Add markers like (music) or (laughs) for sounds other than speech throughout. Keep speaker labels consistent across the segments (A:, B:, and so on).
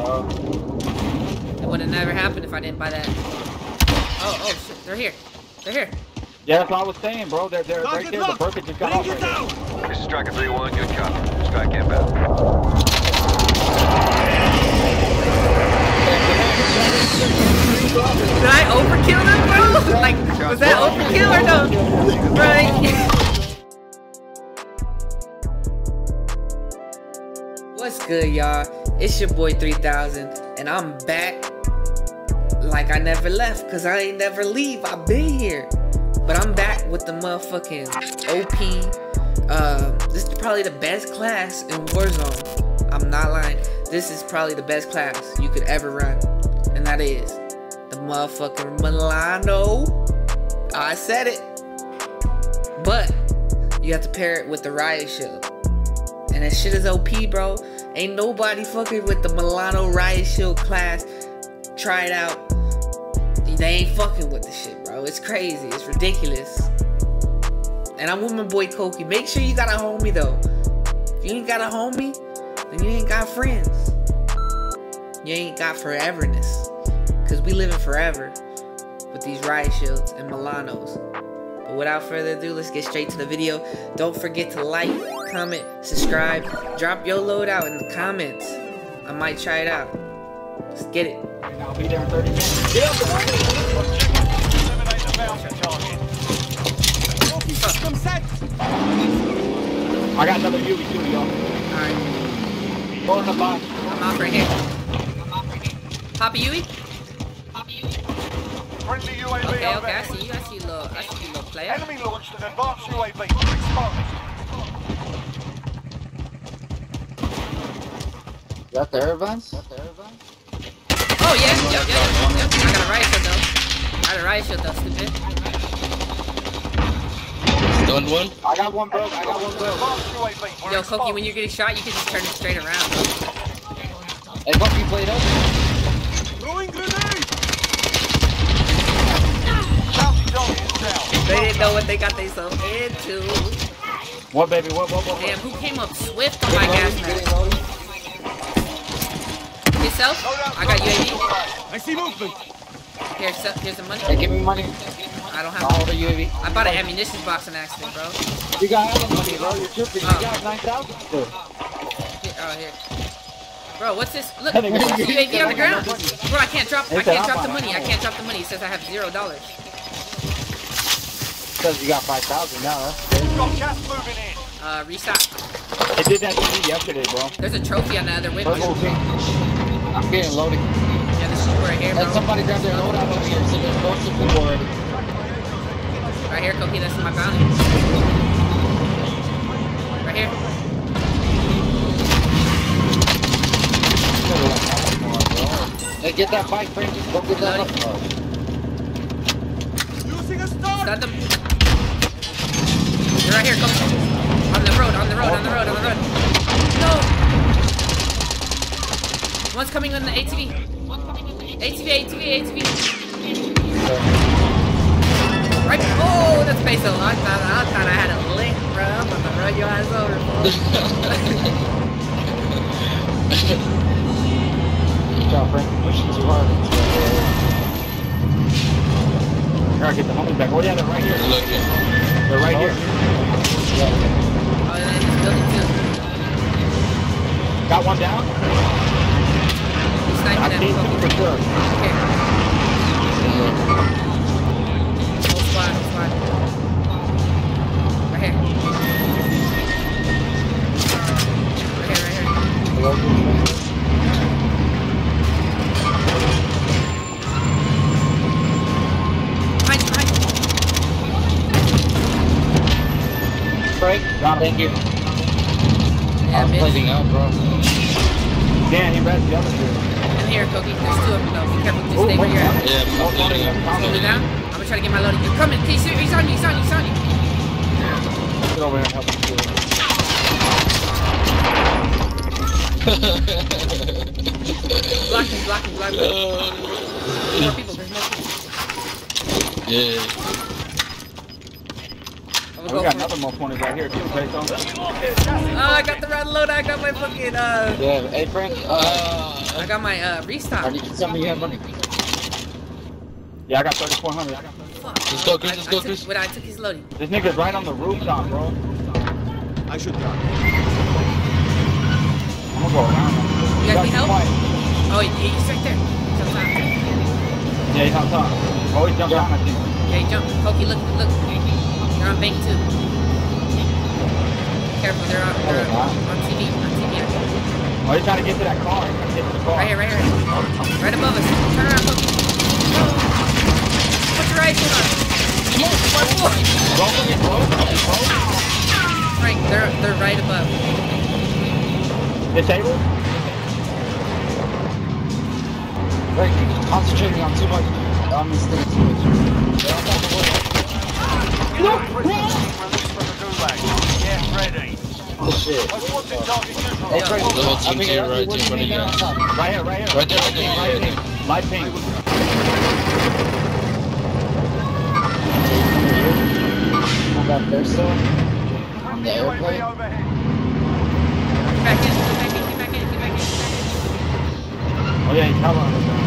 A: bro.
B: It would have never happened if I didn't buy that. Oh, oh, shit. They're here. They're here.
A: Yeah, that's what I was saying, bro. They're, they're right there. The perfect just got off right there.
C: This is Striker 3-1, good copy. Strike inbound.
B: Did I overkill them, bro? (laughs) Like, was that overkill or no? Right. (laughs) What's good, y'all? It's your boy 3000, and I'm back like I never left, cause I ain't never leave. I've been here. But I'm back with the motherfucking OP. Uh, this is probably the best class in Warzone. I'm not lying. This is probably the best class you could ever run. And that is the motherfucking Milano. I said it. But you have to pair it with the riot shield. And that shit is OP, bro. Ain't nobody fucking with the Milano riot shield class. Try it out. They ain't fucking with the shit, bro. It's crazy. It's ridiculous. And I'm with my boy Koki. Make sure you got a homie though. If you ain't got a homie, then you ain't got friends. You ain't got foreverness. Cause we living forever with these riot shields and Milanos. But without further ado, let's get straight to the video. Don't forget to like, comment, subscribe, drop your loadout in the comments. I might try it out. Let's get it.
A: And I'll be there in 30 minutes. Get up the way.
C: Eliminate the bounty target.
A: I got another UV too, y'all.
B: Alright,
A: Go in the box.
B: I'm off right here. Papa Yui?
C: Friendly UAV
B: Okay, okay, I
C: overhead.
B: see you. I see you, little, I see you, little player.
C: Enemy launched an advanced UAV. Exposed.
A: Got the air vents?
B: Oh yeah, yep, yep, yep, yep. I got a riot shield though. I got a riot shield though, stupid.
D: Done one?
A: I got one broke. I got one broke.
C: Advanced UAV. We're
B: Yo, Koki, when you're getting shot, you can just turn it straight around.
A: Hey, Bucky played up.
C: Bounty target is down.
B: They didn't know what they got themselves into.
A: What, baby? What, what, what,
B: Damn,
A: what?
B: who came up swift on my gas mask? Yourself? I got UAV.
E: I see movement.
B: Here, so, here's the money.
A: Hey, give me money.
B: I don't have.
A: hold the UAV.
B: I bought an ammunition box on accident, bro.
A: You got other money, bro. You're tripping. You
B: Oh.
A: got 9,000 still.
B: Here, oh, here. Bro, what's this? Look,
A: That nigga-
B: there's UAV on the ground. Bro, I can't drop. I can't drop the money. I can't drop the money. It says I have zero dollars.
A: Says you got 5,000 now. That's good.
C: Got gas moving in.
B: Uh, restock.
A: It did that to me yesterday, bro.
B: There's a trophy on the other whip.
A: I'm getting loaded.
B: Yeah, this is where right here,
A: Let somebody grab their load out over here. So there's most of people already.
B: Right here, Koki. That's my bounty. Right here.
A: Hey, get that bike, Frank. Go get that up.
E: Using a star.
B: Stun them. You're right here, Koki. On the road, on the road, on the road, on the road. No! One's coming on the ATV. ATV, ATV, ATV. Right. Oh, that's peso. I thought, I thought I had a lick, bro. I'm about to run your ass over.
A: Good (laughs) job, Frank. Pushing too hard. Gotta get the homies back. Oh, yeah, they're right here.
D: Looking.
A: They're right here.
B: Oh, and then this building too.
A: Got one down.
B: He's
A: I
B: sniping at
A: see
B: me,
A: two
B: Koki.
A: for sure.
B: Here. Whole squad, whole squad. Right here. Right here, right here. Behind you, behind you.
A: Frank. Thank you.
B: Yeah,
A: I'm
B: bitch.
A: out, bro. Dan, he read the other two.
B: In here, Koki. There's two of them though. Be careful. Just
A: Oh,
B: stay where you're at.
D: Yeah,
A: Oh,
D: I'm loading up.
B: Hold it down. I'm gonna try to get my loading. You're coming. He's, he's on you. He's on you. He's on you.
A: Get over here and help him too.
B: Block him, block him, block him. There's more people. There's more people.
D: Yeah.
A: Oh, we
B: go
A: got another more pointers right here too, Peso.
B: Oh, I got the right load. I got my fucking uh.
A: Yeah, hey Frank, uh,
D: Uh,
B: I got my uh
F: Or
B: restock.
F: did you tell me you have money?
A: Yeah, I got 3,400.
B: Fuck.
F: Let's go, Chris,
B: I-
F: let's go,
B: took-
F: Chris.
B: Wait, I took his loading.
A: This nigga's right on the rooftop, bro.
E: I should try.
A: I'm gonna go around him.
B: You guys need help?
A: quiet.
B: Oh, yeah, he's right there. He's on top.
A: Yeah, he's on top. Oh, he jumped down, I think.
B: Yeah, he jumped. Pokey, look, look. They're on bank too. Careful, they're on, they're
A: Oh, wow.
B: on TV. On TV.
A: Oh, he's trying to get to that car. To get to the car.
B: Right here, right here. Right above us. Turn around, Pokey. Put your right foot on.
A: Go for it, bro. Bro.
B: Frank, they're they're right above.
A: Disabled?
F: Right, concentrating on too much. On this thing too much. They're on top of the wall.
C: Released from the gulag. Get ready.
F: Oh shit.
C: Most wanted target neutral.
F: Hey, Frank, Oh,
D: the whole
F: I
D: team's
F: mean,
D: here, right
F: do
D: in
F: you
D: front of
F: mean
D: you.
F: on top?
A: Right here, right here.
D: Right there, right there,
A: Light
D: yeah,
A: pink. Light pink.
F: On that there still? On the airplane?
B: back in, get back in, get back in, get back in, get back in.
A: Oh, yeah, he's hella on the ground.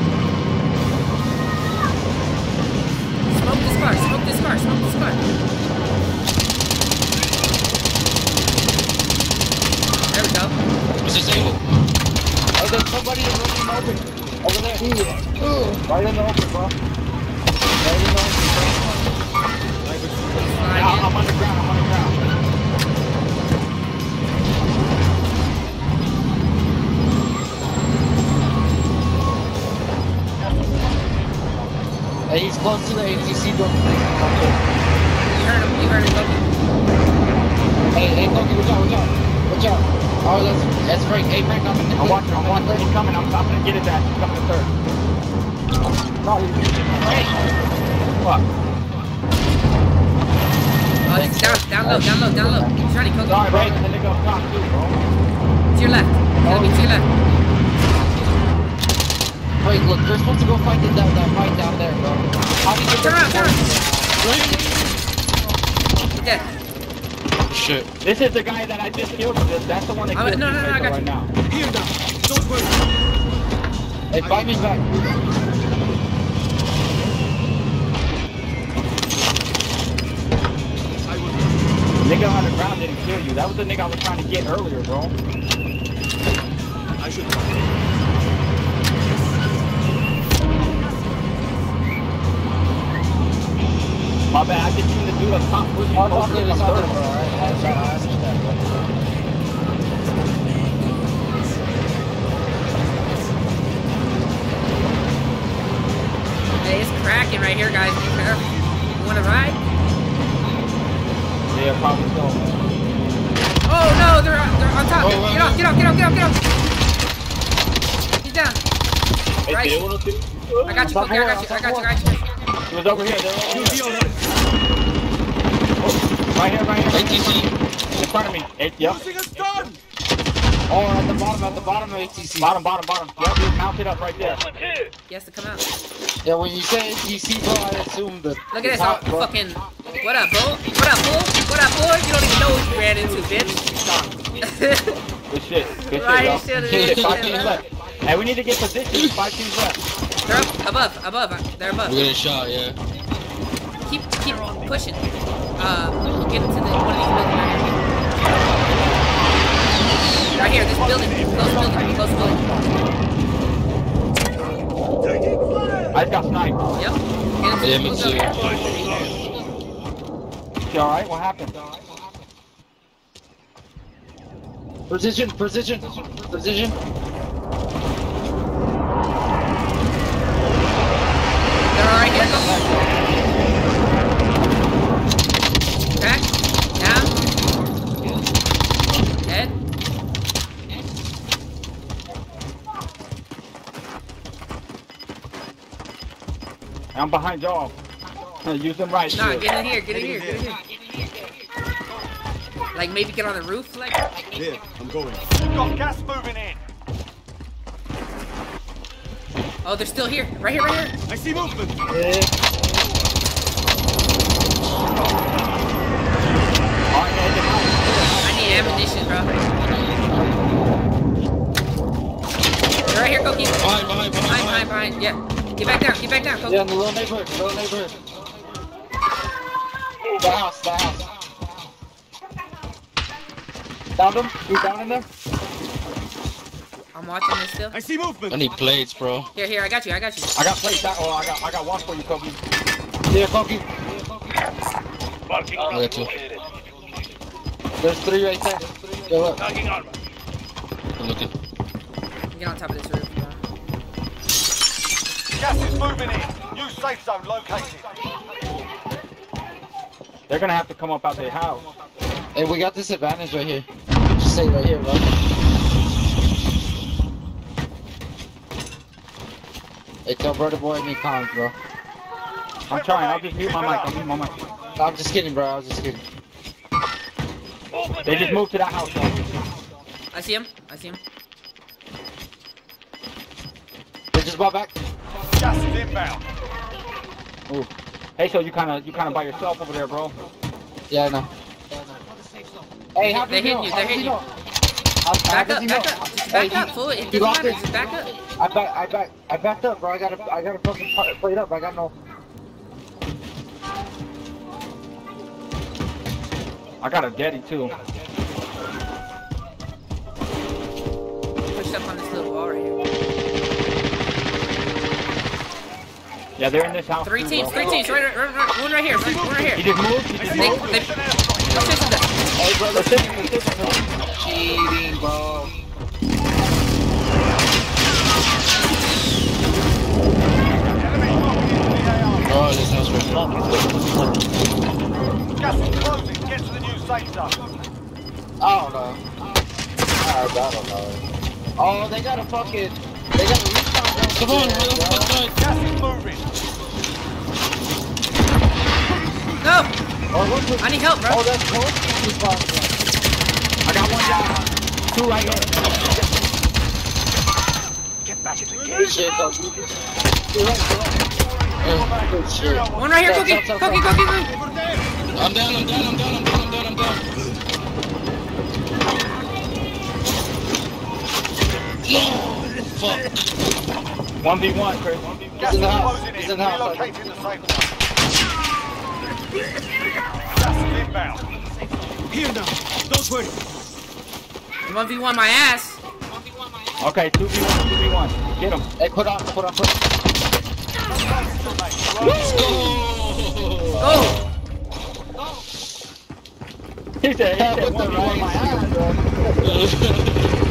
F: Close to the ATC door.
B: You heard him, you heard him, Pokey.
F: Hey, hey, Pokey, watch out, watch out. Watch out. Oh, that's, that's Frank. Hey, Frank, I'm in the
A: I'm watching, I'm watching. He's coming, I'm, I'm gonna get it that. He's coming to third. No, he's Hey! Fuck.
B: Oh, it's down, down low, down low, down low. He's ready, Pokey.
A: Sorry, bro. The nigga up top too, bro.
B: To your left. Enemy to your left.
F: Wait, look, we're supposed to go fight that, that fight down there, bro. How do you get
B: Turn around, turn around. Dead.
D: Shit.
A: This is the guy that I just killed. That's the one that killed
B: no,
A: me
B: no, no,
A: right
B: I got
A: right
B: you.
A: now.
E: Here now. Don't worry.
F: Hey, fight me back.
A: The nigga on the ground didn't kill you. That was the nigga I was trying to get earlier, bro.
E: I should
A: My bad. I just seen the dude up top pushing
F: Oh,
A: closer
F: okay,
A: to
F: it's
A: my
F: out
A: third.
F: there, bro. Alright, I was trying to ask you that, bro.
B: Hey, it's cracking right here, guys. Be careful. You wanna ride?
A: Yeah, probably so.
B: Oh no, they're on, they're on top.
D: Oh, wow,
B: get off, get off, get off, get off, get off. He's down. Right. I got you, Pokey. I got you. I got you. I got you.
A: He was over here. They're over here.
E: alright.
A: Right here, right here.
D: ATC.
A: In front of me. Eight, yep.
E: Losing a stun.
F: Oh, at the bottom, at the bottom of ATC.
A: Bottom, bottom, bottom. Yep, he's mounted up right there.
B: He has to come out.
F: Yeah, when you say ATC, bro, I assume the.
B: Look at this.
F: top, bro.
B: fucking. What up, bro? What up, fool? What up, boy? You don't even know who you ran into, bitch.
A: Good shit. Good
B: Right,
A: shit,
B: shit,
A: yo. Five teams left. Hey, we need to get positions. Five teams left.
B: They're up, above, above. They're above.
D: We're getting shot, yeah.
B: Keep, keep pushing. Uh, get into the one of these buildings right here. Right here, this building, close building, close building.
A: I just got sniped.
B: Yep. Get into
D: Yeah,
B: the
D: me
B: blue
D: too.
B: building.
A: You alright? What happened?
F: Precision, precision, precision.
B: They're all right here. Go. Crack. Down. Dead.
A: I'm behind y'all. Use them right.
B: Nah,
A: shit.
B: get in here, get in here, get in here. Like maybe get on the roof, like.
E: Here, I'm going.
C: Got gas moving in.
B: Oh, they're still here. Right here, right here.
E: I see movement.
A: Yeah.
B: I need ammunition, bro. They're right here, Koki.
D: Behind, behind, behind,
B: Behind, behind,
D: behind.
B: behind. Yeah. Get back down. Get back down, Koki.
F: Yeah, in the little neighborhood, the little neighborhood. The house, the house.
A: Downed him. He's down in there.
B: I'm watching this still.
E: I see movement.
D: I need plates, bro.
B: Here, here. I got you. I got you.
A: I got plates. That, oh, I got, I got one for you, Kobe.
F: Yeah, Koki.
C: Marking
D: I got two.
F: There's three right there. Yo, look.
C: Tagging armor.
D: I'm looking.
B: Get on top of this roof. Bro.
C: Gas is moving in. New safe zone located.
A: They're gonna have to come up out their house.
F: Hey, we got this advantage right here. Just stay right here, bro. Hey, tell brother boy I need comms, bro.
A: I'm trying. I'll just mute my mic. I'll mute my mic.
F: I'm just kidding, bro. I was just kidding.
A: They just moved to that house. Bro.
B: I see him. I see him.
F: They just bought back.
C: Gas is inbound.
A: Ooh. Hey, so you kind of, you kind of by yourself over there, bro.
F: Yeah, I know. Hey, how
B: They
F: does
B: hit you, they
F: does
B: hit you.
F: know? How- how
B: Back up. Back up. Back up. Fool. It doesn't matter. Just back up.
F: I back, I back, I backed up, bro. I gotta, I gotta fucking pu- play it up. I got no.
A: I got a daddy too.
B: Pushed up on this little wall right here.
A: Yeah, they're in this house.
B: Three teams. Three teams. Right, right, right, right. One right here. One right
A: He
B: here.
A: just moved. He just
B: They,
A: moved.
B: they, positioned us.
F: Hey, bro,
A: Let's
F: listen.
A: him, let's hit him.
F: Cheating, bro.
C: Enemy dropping into the AR.
D: Oh, this house right
C: Gas is closing. Get to the new safe zone.
F: I don't know. I, I don't know. Oh, they got a fucking, they got a respawn zone.
D: Come on, where the
F: bro.
C: Gas is moving.
B: No.
F: Oh?
B: I need help, bro.
F: Oh, that's cool.
A: I got one down. Two right here.
C: Get back in the
F: Good shit, though. You're right, you're right. Good shit.
B: One right here, Cookie. Cookie. Cookie, Cookie.
D: I'm down, I'm down, I'm down, I'm down, I'm down, I'm down. Fuck.
A: One v one, Chris.
C: Gas
F: in the
C: is
F: house.
C: closing
F: He's
C: in.
F: in the house.
C: Relocating the safe zone. Gas is inbound.
E: Here now. Don't worry.
B: One v one my ass.
A: Okay, two v one, two v one. Get him.
F: Hey, put on, put on, put on.
B: Go.
A: He said, he
F: Yeah,
A: said
F: with the
A: one v one my ass, bro. (laughs)